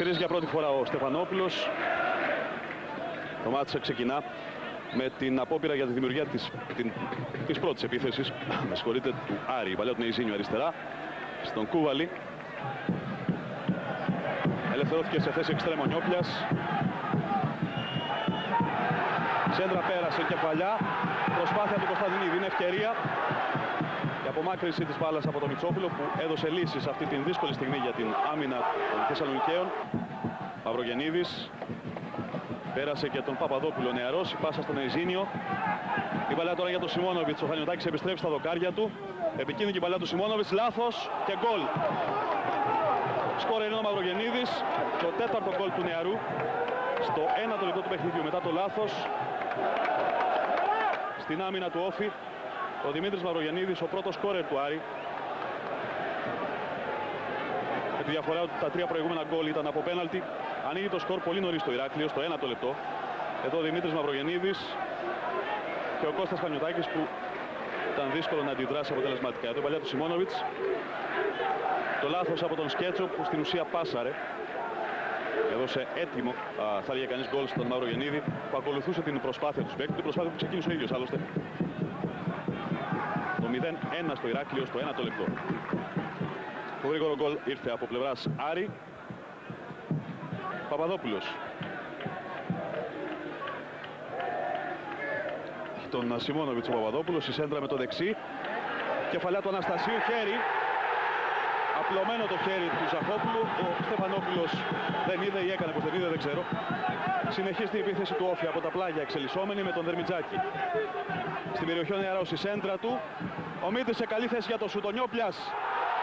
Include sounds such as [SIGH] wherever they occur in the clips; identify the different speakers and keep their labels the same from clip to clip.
Speaker 1: Σφυρίζει για πρώτη φορά ο Στεφανόπουλος. Το μάτσε ξεκινά με την απόπειρα για τη δημιουργία της, την, της πρώτης επίθεσης. [COUGHS] με συγχωρείτε, του Άρη, η παλιά του Νεϊζίνιου αριστερά. Στον Κούβαλη. Ελευθερώθηκε σε θέση εξτρέμο Νιόπλιας. Σέντρα πέρασε κεφαλιά. Προσπάθεια του Κωνσταντινίδη. Είναι ευκαιρία. Η απομάκρυνση της μπάλας από τον Μητσόπουλο που έδωσε λύση σε αυτή την δύσκολη στιγμή για την άμυνα των Θεσσαλονικαίων. Μαυρογεννίδης. Πέρασε και τον Παπαδόπουλο νεαρός. Η πάσα στον Εζίνιο. Η παλιά τώρα για τον Σιμόνοβιτς. Ο Χανιωτάκης επιστρέφει στα δοκάρια του. Επικίνδυνη η παλιά του Σιμόνοβιτς. Λάθος και γκολ. Σκόρε είναι ο Μαυρογεννίδης. Το τέταρτο γκολ του νεαρού. Στο ένατο λεπτό του παιχνιδιού μετά το λάθος στην άμυνα του Όφη ο Δημήτρης Μαυρογεννίδης, ο πρώτος σκόρερ του Άρη. Με τη διαφορά ότι τα τρία προηγούμενα γκολ ήταν από πέναλτι. Ανοίγει το σκορ πολύ νωρίς το Ηράκλειο, στο ένατο λεπτό. Εδώ ο Δημήτρης Μαυρογεννίδης και ο Κώστας Χανιωτάκης που ήταν δύσκολο να αντιδράσει αποτελεσματικά. Εδώ η παλιά του Σιμόνοβιτς. Το λάθος από τον Σκέτσο που στην ουσία πάσαρε έδωσε έτοιμο, α, θα έλεγε κανείς γκολ στον Μαύρο Γεννίδη, που ακολουθούσε την προσπάθεια του Σπέκ, την προσπάθεια που ξεκίνησε ο ίδιος άλλωστε. Το 0-1 στο Ηράκλειο στο 1 το λεπτό. Το γρήγορο γκολ ήρθε από πλευράς Άρη. Παπαδόπουλος. Τον Σιμόνοβιτς ο Παπαδόπουλος, η σέντρα με το δεξί. Κεφαλιά του Αναστασίου, χέρι απλωμένο το χέρι του Ζαχόπουλου. Ο Στεφανόπουλος δεν είδε ή έκανε πως δεν είδε, δεν ξέρω. Συνεχίζει η επίθεση του Όφη από τα πλάγια εξελισσόμενη με τον Δερμιτζάκη. Στην περιοχή ο Νεαρός η σέντρα του. Ο Μίτης σε καλή θέση για το Σουτονιόπλιας.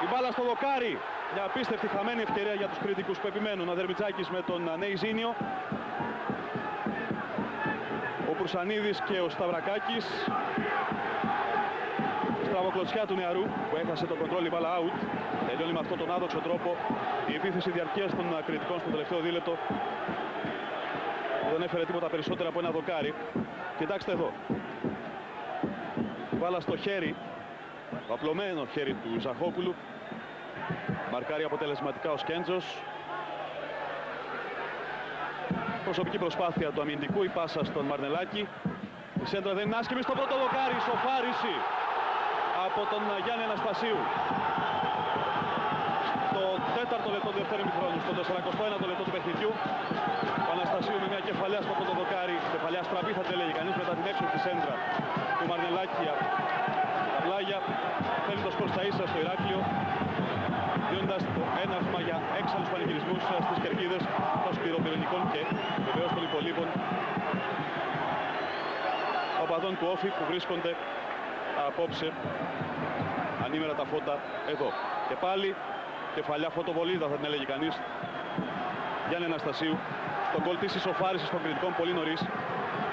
Speaker 1: Η μπάλα στο δοκάρι. Μια απίστευτη χαμένη ευκαιρία για τους κριτικούς που επιμένουν. Ο Δερμιτζάκης με τον Νέιζίνιο. Ο Προυσανίδης και ο Σταυρακάκης. Στραβοκλωτσιά του νεαρού που έχασε το κοντρόλ η μπάλα out. Τελειώνει με αυτόν τον άδοξο τρόπο η επίθεση διαρκείας των κριτικών στο τελευταίο δίλεπτο. Δεν έφερε τίποτα περισσότερα από ένα δοκάρι. Κοιτάξτε εδώ. Βάλα στο χέρι, το απλωμένο χέρι του Ζαχόπουλου. Μαρκάρει αποτελεσματικά ο Σκέντζος. Προσωπική προσπάθεια του αμυντικού, η πάσα στον Μαρνελάκη. Η σέντρα δεν είναι άσχημη στο πρώτο δοκάρι, σοφάριση από τον Γιάννη Αναστασίου τέταρτο λεπτό του δεύτερου χρόνου, στο 41ο λεπτό του παιχνιδιού. Ο Αναστασίου με μια κεφαλιά στο πρώτο δοκάρι, κεφαλιά στραβή θα τελέγει κανείς μετά την έξοδο σέντρα του Μαρνελάκη τα πλάγια. Θέλει το σκορ στα ίσα στο Ηράκλειο, δίνοντας το έναυσμα για έξαλλους πανηγυρισμούς στις κερκίδες των σπυροπυρηνικών και βεβαίως των υπολείπων οπαδών του Όφη που βρίσκονται απόψε ανήμερα τα φώτα εδώ. Και πάλι Κεφαλιά φωτοβολίδα θα την έλεγε κανείς. Γιάννη Αναστασίου. Στον κολ της ισοφάρισης των κριτικών πολύ νωρίς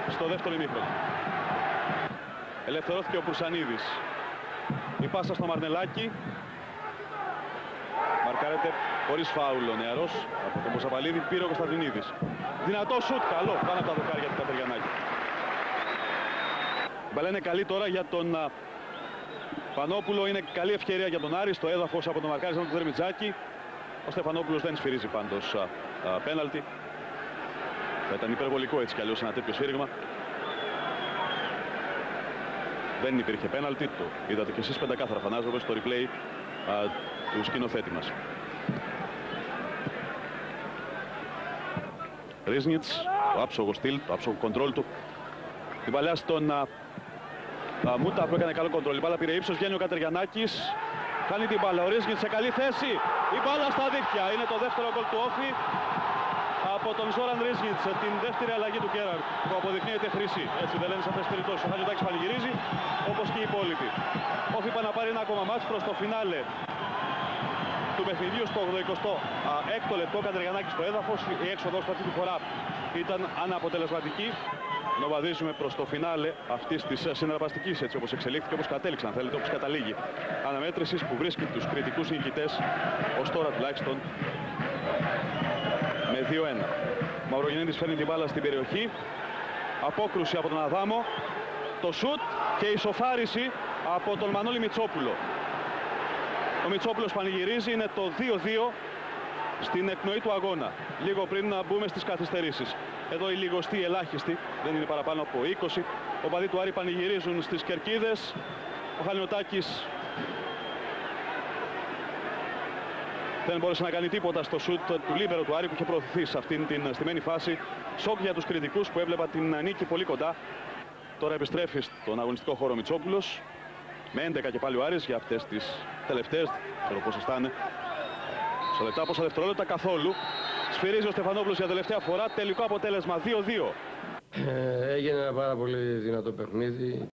Speaker 1: στο δεύτερο ημίχρονο. Ελευθερώθηκε ο Προυσανίδης. Η πάσα στο Μαρνελάκι. Μαρκάρεται χωρίς φάουλο ο νεαρός. Από τον Μοσαπαλίδη πήρε ο Κωνσταντινίδης. Δυνατό σουτ, καλό, πάνω από τα δοκάρια του Κατεριανάκη. Η μπαλά είναι καλή τώρα για τον Πανόπουλο είναι καλή ευκαιρία για τον Άρη στο έδαφος από τον Μαρκάρισμα του Δερμιτζάκη. Ο Στεφανόπουλος δεν σφυρίζει πάντως α, α, πέναλτι. Θα ήταν υπερβολικό έτσι κι αλλιώς ένα τέτοιο σφύριγμα. Δεν υπήρχε πέναλτι. Το είδατε και εσείς πεντακάθαρα φανάζομαι στο replay α, του σκηνοθέτη μας. Ρίσνιτς, το άψογος στυλ, το άψογο κοντρόλ του. Την παλιά στον Μούτα που έκανε καλό κοντρόλ. Η μπάλα πήρε ύψος, βγαίνει ο Κατεριανάκης. Κάνει την μπάλα, ο Ρίσγκιν σε καλή θέση. Η μπάλα στα δίχτυα. Είναι το δεύτερο γκολ του Όφη από τον Ζόραν Ρίσγκιν την δεύτερη αλλαγή του Κέραρ που αποδεικνύεται χρήση. Έτσι δεν λένε σε αυτές τις περιπτώσεις. Ο Χαλιωτάκης πανηγυρίζει όπως και οι υπόλοιποι. Όφη πάει να πάρει ένα ακόμα μάτς προς το φινάλε του παιχνιδιού στο 86ο λεπτό. Κατεριανάκη στο έδαφος. Η έξοδος αυτή τη φορά ήταν αναποτελεσματική. Νομαδίζουμε προς το φινάλε αυτής της συναρπαστικής έτσι όπως εξελίχθηκε, όπως κατέληξαν, θέλετε, όπως καταλήγει. Αναμέτρησης που βρίσκει τους κριτικούς νικητές ως τώρα τουλάχιστον με 2-1. Ο Μαυρογεννήτης φέρνει την μπάλα στην περιοχή. Απόκρουση από τον Αδάμο. Το σουτ και η σοφάριση από τον Μανώλη Μητσόπουλο. Ο Μητσόπουλος πανηγυρίζει, είναι το 2-2 στην εκπνοή του αγώνα. Λίγο πριν να μπούμε στις καθυστερήσεις. Εδώ η λιγοστή ελάχιστη, δεν είναι παραπάνω από 20. Οπαδοί του Άρη πανηγυρίζουν στις κερκίδες. Ο Χανιωτάκης δεν μπόρεσε να κάνει τίποτα στο σουτ του λίμπερο του Άρη που είχε προωθηθεί σε αυτήν την στημένη φάση. Σοκ για τους Κρητικούς που έβλεπαν την νίκη πολύ κοντά. Τώρα επιστρέφει στον αγωνιστικό χώρο Μητσόπουλος με 11 και πάλι ο Άρης για αυτές τις τελευταίες, ξέρω πώς αισθάνε, σε λεπτά, πόσα δευτερόλεπτα καθόλου. Σφυρίζει ο Στεφανόπουλος για τελευταία φορά, τελικό αποτέλεσμα 2-2.
Speaker 2: Ε, έγινε ένα πάρα πολύ δυνατό παιχνίδι.